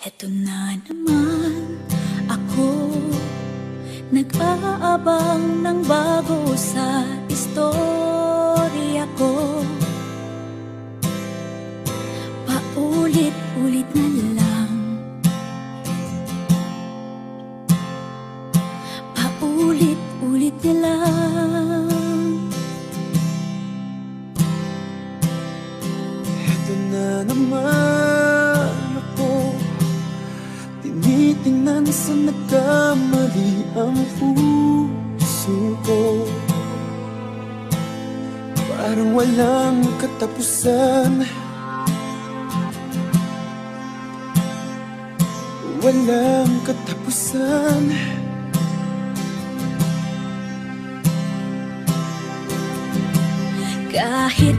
Heto na naman ako Nag-aabang ng bago sa istorya ko. Paulit-ulit na lang. Paulit-ulit na lang ang puso ko. Parang walang katapusan. Walang katapusan. Kahit